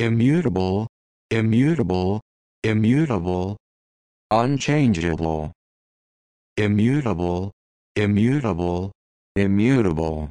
immutable, immutable, immutable, unchangeable, immutable, immutable, immutable.